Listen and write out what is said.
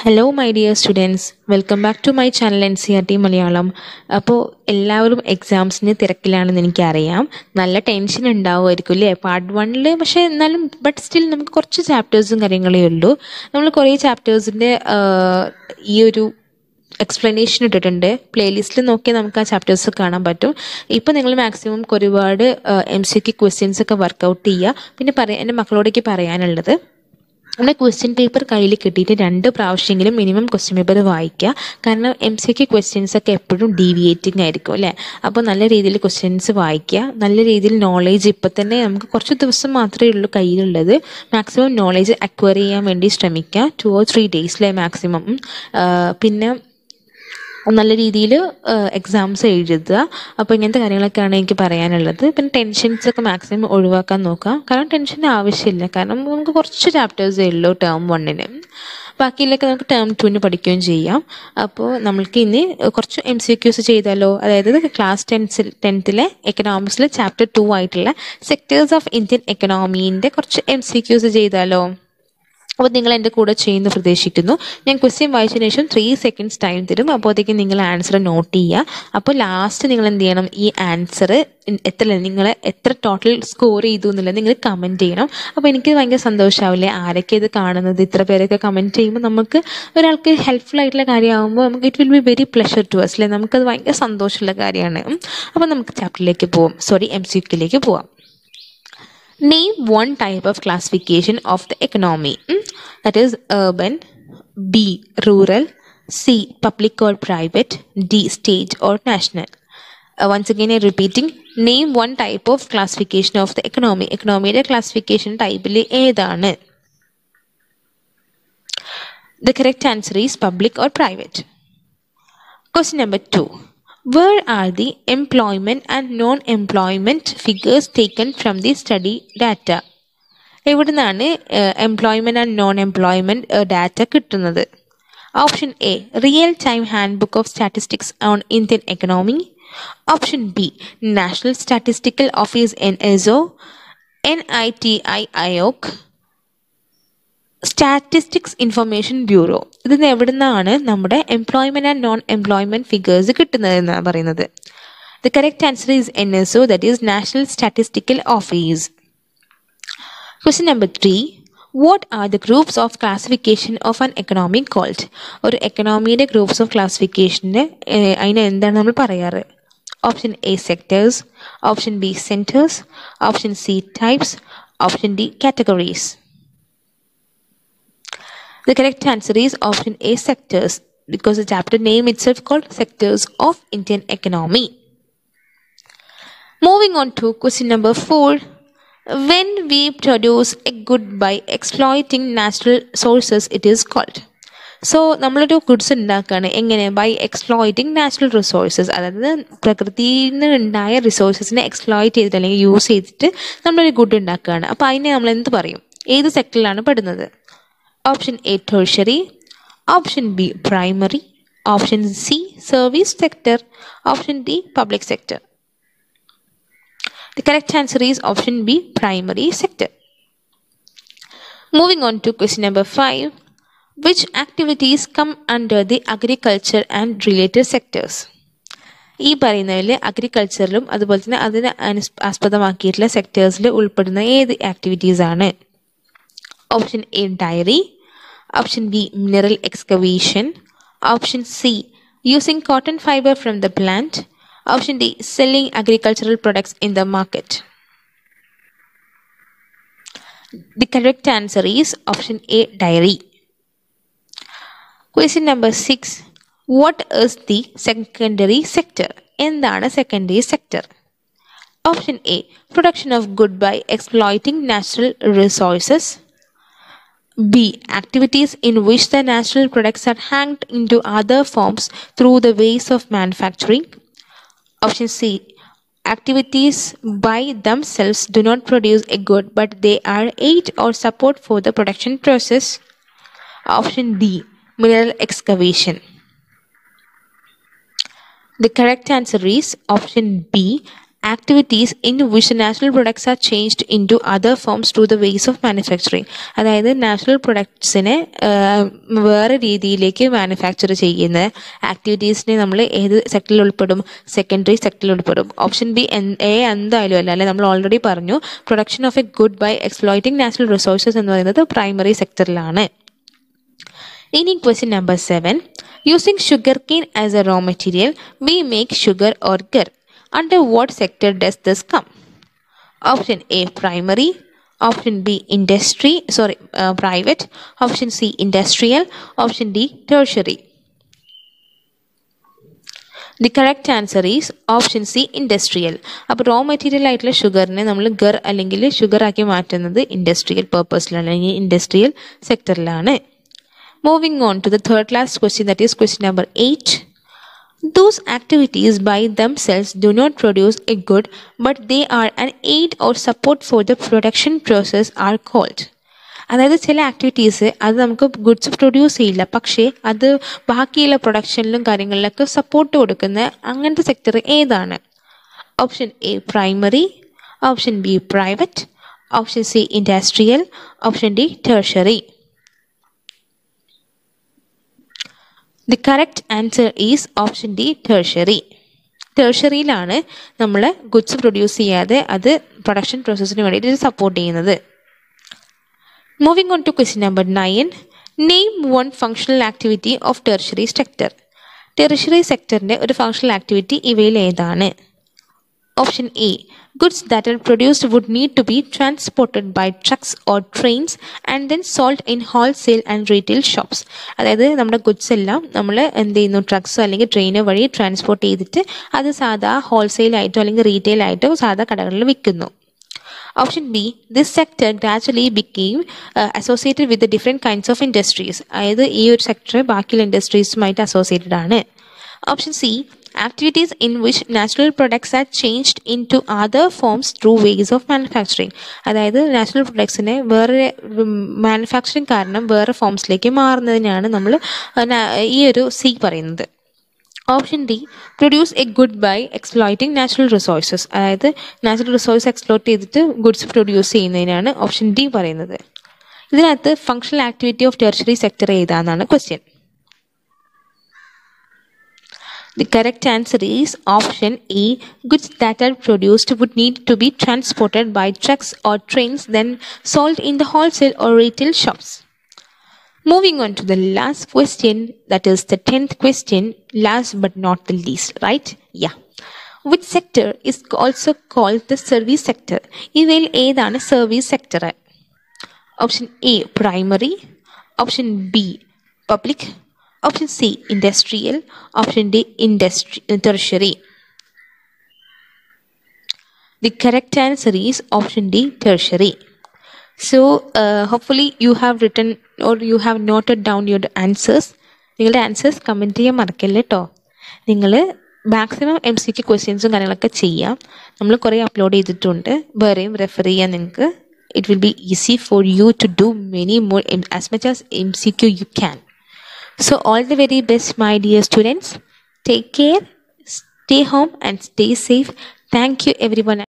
Hello my dear students welcome back to my channel N C R T Malayalam അപ്പോൾ എല്ലാവരും എക്സാംസിന് തിരക്കിലാണെന്ന് എനിക്കറിയാം. നല്ല tension ഉണ്ടാവുമായിരിക്കും അല്ലേ? പാർട്ട് വണ്ണിൽ പക്ഷേ എന്നാലും ബട്ട് സ്റ്റിൽ നമുക്ക് കുറച്ച് ചാപ്റ്റേഴ്സും കാര്യങ്ങളേ ഉള്ളൂ. നമ്മൾ കുറേ ചാപ്റ്റേഴ്സിന്റെ ഈ ഒരു എക്സ്പ്ലനേഷൻ ഇട്ടിട്ടുണ്ട്. പ്ലേലിസ്റ്റിൽ നോക്കിയാൽ നമുക്ക് ആ ചാപ്റ്റേഴ്സ് കാണാൻ പറ്റും. ഇപ്പോൾ നിങ്ങൾ മാക്സിമം ഒരുപാട് എം സി ക്വസ്റ്റ്യൻസ് ഒക്കെ വർക്കൗട്ട് ചെയ്യുക പിന്നെ പറയാൻ എന്റെ മക്കളോടേക്ക് പറയാനുള്ളത്. നമ്മുടെ ക്വസ്റ്റ്യൻ പേപ്പർ കയ്യിൽ കിട്ടിയിട്ട് രണ്ട് പ്രാവശ്യമെങ്കിലും മിനിമം ക്വസ്റ്റ്യൻ പേപ്പർ വായിക്കുക. കാരണം എം സി ക്യു ക്വസ്റ്റ്യൻസ് ഒക്കെ എപ്പോഴും ഡീവിയേറ്റിംഗ് ആയിരിക്കും അല്ലേ? അപ്പോൾ നല്ല രീതിയിൽ ക്വസ്റ്റ്യൻസ് വായിക്കുക. നല്ല രീതിയിൽ നോളേജ് ഇപ്പം തന്നെ നമുക്ക് കുറച്ച് ദിവസം മാത്രമേ ഉള്ളൂ കയ്യിലുള്ളത്. മാക്സിമം നോളേജ് അക്വയർ ചെയ്യാൻ വേണ്ടി ശ്രമിക്കുക. ടു ഓർ ത്രീ ഡേയ്സിലെ മാക്സിമം പിന്നെ നല്ല രീതിയിൽ എക്സാംസ് എഴുതുക. അപ്പോൾ ഇങ്ങനത്തെ കാര്യങ്ങളൊക്കെയാണ് എനിക്ക് പറയാനുള്ളത്. പിന്നെ ടെൻഷൻസ് ഒക്കെ മാക്സിമം ഒഴിവാക്കാൻ നോക്കുക. കാരണം ടെൻഷന്റെ ആവശ്യമില്ല. കാരണം നമുക്ക് കുറച്ച് ചാപ്റ്റേഴ്സേ ഉള്ളൂ ടേം വണ്ണിന് ബാക്കിയിലൊക്കെ നമുക്ക് ടേം ടുവിന് പഠിക്കുകയും ചെയ്യാം. അപ്പോൾ നമ്മൾക്ക് ഇനി കുറച്ച് എം സി ക്യൂസ് ചെയ്താലോ? അതായത് ക്ലാസ് ടെൻസിൽ ടെൻത്തിലെ എക്കണോമിക്സിലെ ചാപ്റ്റർ ടു ആയിട്ടുള്ള സെക്ടേഴ്സ് ഓഫ് ഇന്ത്യൻ എക്കണോമീന്റെ കുറച്ച് എം സി ക്യൂസ് ചെയ്താലോ? അപ്പോൾ നിങ്ങൾ എന്റെ കൂടെ ചെയ്യുന്നു പ്രതീക്ഷിക്കുന്നു. ഞാൻ ക്വസ്റ്റ്യൻ വായിച്ചതിന് ശേഷം ത്രീ സെക്കൻഡ്സ് ടൈം തരും. അപ്പോഴത്തേക്കും നിങ്ങൾ ആൻസർ നോട്ട് ചെയ്യുക. അപ്പോൾ ലാസ്റ്റ് നിങ്ങൾ എന്ത് ചെയ്യണം? ഈ ആൻസർ എത്ര നിങ്ങൾ എത്ര ടോട്ടൽ സ്കോർ ചെയ്തു എന്നുള്ളത് നിങ്ങൾ കമന്റ് ചെയ്യണം. അപ്പോൾ എനിക്ക് ഭയങ്കര സന്തോഷമാവില്ലേ ആരൊക്കെ ഇത് കാണുന്നത്? ഇത്ര പേരൊക്കെ കമന്റ് ചെയ്യുമ്പോൾ നമുക്ക് ഒരാൾക്ക് ഹെൽപ്ഫുൾ ആയിട്ടുള്ള കാര്യമാകുമ്പോൾ നമുക്ക് it will be very pleasure to us അല്ലേ നമുക്കത് ഭയങ്കര സന്തോഷമുള്ള കാര്യമാണ്. അപ്പോൾ നമുക്ക് ചാപ്റ്ററിലേക്ക് പോവാം. സോറി എം സി ക്യൂലേക്ക് പോവാം. Name one type of classification of the economy. Mm, That is urban, B. Rural, C. Public or private, D. State or national. Uh, once again, I'm repeating. Name one type of classification of the economy. എക്കണോമിയുടെ classification ടൈപ്പിൽ ഏതാണ് The correct answer is public or private. Question number two. Where are the employment and non-employment figures taken from the study data? എവിടെ നിന്നാണ് employment and non employment data കിട്ടുന്നത്? Option A real time handbook of statistics on Indian economy option B national statistical office N S O N I T I Aayog statistics information bureau ഇതിന് എവിടെ നിന്നാണ് നമ്മുടെ employment and non employment figures കിട്ടുന്നത് എന്നാണ് പറയുന്നത്? The correct answer is N S O that is national statistical office question number three what are the groups of classification of an economy called ഒരു എക്കണോമിയുടെ groups of ക്ലാസിഫിക്കേഷന് അതിന് എന്താണ് നമ്മൾ പറയാറ്? Option A sectors option B centres option C types option D categories The correct answer is option A sectors because the chapter name itself called sectors of Indian economy. Moving on to question number 4. When we produce a good by exploiting natural sources it is called. So നമ്മളൊരു goods ഉണ്ടാക്കുകയാണ് എങ്ങനെ by exploiting natural resources അതായത് പ്രകൃതിയിൽ നിന്ന് ഉണ്ടായ റിസോഴ്സസിനെ exploit ചെയ്തിട്ട് അല്ലെങ്കിൽ use ചെയ്തിട്ട് നമ്മളൊരു ഗുഡ് ഉണ്ടാക്കുകയാണ് അപ്പോൾ അതിനെ നമ്മൾ എന്ത് പറയും ഏത് സെക്ടറിലാണ് പെടുന്നത് option A tertiary option B primary option C service sector option D public sector the correct answer is option B primary sector moving on to question number five which activities come under the agriculture and related sectors ഈ പറയുന്നതിൽ അഗ്രികൾച്ചറിലും അതുപോലെ തന്നെ അതിനെ അനുസ് ആസ്പദമാക്കിയിട്ടുള്ള സെക്ടേഴ്സിൽ ഉൾപ്പെടുന്ന ഏത് activities ആണ് option A dairy option B mineral excavation option C using cotton fibre from the plant option D selling agricultural products in the market the correct answer is option A dairy question number six what is the secondary sector എന്താണ് secondary sector option A production of good by exploiting natural resources B. Activities in which the natural products are hanged into other forms through the ways of manufacturing. Option C. Activities by themselves do not produce a good but they are aid or support for the production process. Option D. Mineral excavation. The correct answer is option B. Activities in which national products are changed into other forms to the ways of manufacturing അതായത് national പ്രൊഡക്ട്സിനെ വേറെ രീതിയിലേക്ക് manufacture ചെയ്യുന്ന ആക്ടിവിറ്റീസിനെ നമ്മൾ ഏത് സെക്ടറിൽ ഉൾപ്പെടും? Secondary സെക്ടറിൽ ഉൾപ്പെടും. ഓപ്ഷൻ ബി എ എന്തായാലും അല്ല അല്ലെ? നമ്മൾ ഓൾറെഡി പറഞ്ഞു production of a good by exploiting national resources എന്ന് പറയുന്നത് പ്രൈമറി സെക്ടറിലാണ് ഇനി question number seven using sugarcane as a raw material we make sugar or gur under what sector does this come option A primary option B industry sorry private option C industrial option D tertiary the correct answer is option C industrial അപ്പോൾ raw material ആയിട്ടുള്ള ഷുഗറിനെ നമ്മൾ ഗർ അല്ലെങ്കിൽ sugar ആക്കി മാറ്റുന്നത് industrial പേർപ്പസിലാണ് അല്ലെങ്കിൽ industrial സെക്ടറിലാണ് moving on to the third last question that is question number eight Those activities by themselves do not produce a good, but they are an aid or support for the production process are called. അതായത് ചില activities അത് നമുക്ക് goods produce ചെയ്യില്ല. പക്ഷേ അത് ബാക്കിയുള്ള പ്രൊഡക്ഷനിലും കാര്യങ്ങളിലൊക്കെ support കൊടുക്കുന്ന അങ്ങനത്തെ സെക്ടർ ഏതാണ്? Option A primary option B private option C industrial option D tertiary the correct answer is option D tertiary ടേർഷറിയിലാണ് നമ്മൾ ഗുഡ്സ് പ്രൊഡ്യൂസ് ചെയ്യാതെ അത് പ്രൊഡക്ഷൻ പ്രോസസ്സിന് വേണ്ടിയിട്ട് സപ്പോർട്ട് ചെയ്യുന്നത്. Moving on to question number nine name one functional activity of tertiary sector tertiary സെക്ടറിന്റെ ഒരു functional activity ഇവയിൽ ഏതാണ്? Option A goods that are produced would need to be transported by trucks or trains and then sold in wholesale and retail shops. അതായത് നമ്മുടെ goods എല്ലാം നമ്മൾ എന്ത് ചെയ്യുന്നു? ട്രക്സോ അല്ലെങ്കിൽ ട്രെയിനോ വഴി ട്രാൻസ്പോർട്ട് ചെയ്തിട്ട് അത് സാധാ ഹോൾസെയിൽ ആയിട്ടോ അല്ലെങ്കിൽ റീറ്റെയിൽ ആയിട്ടോ സാധാ കടകളിൽ വിൽക്കുന്നു. Option B this sector gradually became associated with different kinds of industries അതായത് ഈ ഒരു സെക്ടർ ബാക്കിയുള്ള ഇൻഡസ്ട്രീസുമായിട്ട് അസോസിയേറ്റഡ് ആണ്. Option C activities in which natural products are changed into other forms through ways of manufacturing. അതായത് നാച്ചുറൽ പ്രൊഡക്ട്സിനെ വേറെ manufacturing കാരണം വേറെ ഫോംസിലേക്ക് മാറുന്നതിനാണ് നമ്മൾ ഈ ഒരു സി പറയുന്നത്. Option D produce a good by exploiting natural resources അതായത് നാച്ചുറൽ റിസോഴ്സ് എക്സ്പ്ലോർട്ട് ചെയ്തിട്ട് ഗുഡ്സ് പ്രൊഡ്യൂസ് ചെയ്യുന്നതിനാണ് ഓപ്ഷൻ ഡി പറയുന്നത്. ഇതിനകത്ത് functional activity of tertiary sector ഏതാണെന്നാണ് question The correct answer is option A. Goods that are produced would need to be transported by trucks or trains, then sold in the wholesale or retail shops. Moving on to the last question, that is the tenth question, last but not the least, right? Yeah. Which sector is also called the service sector? ഇവയിൽ ഏതാണ് service sector option A primary option B public Option C industrial option D industry tertiary the correct answer is option D tertiary so hopefully you have written or you have noted down your answers നിങ്ങളുടെ answers comment ചെയ്യാൻ മറക്കല്ലേ കേട്ടോ നിങ്ങൾ maximum M C Q ക്വസ്റ്റ്യൻസും കാര്യങ്ങളൊക്കെ ചെയ്യാം. നമ്മൾ കുറേ അപ്ലോഡ് ചെയ്തിട്ടുണ്ട്. വേറെയും റെഫർ ചെയ്യാൻ നിങ്ങൾക്ക്. It will be easy for you to do many more as much as M C Q you can So, all the very best, my dear students. Take care, stay home, and stay safe. Thank you, everyone.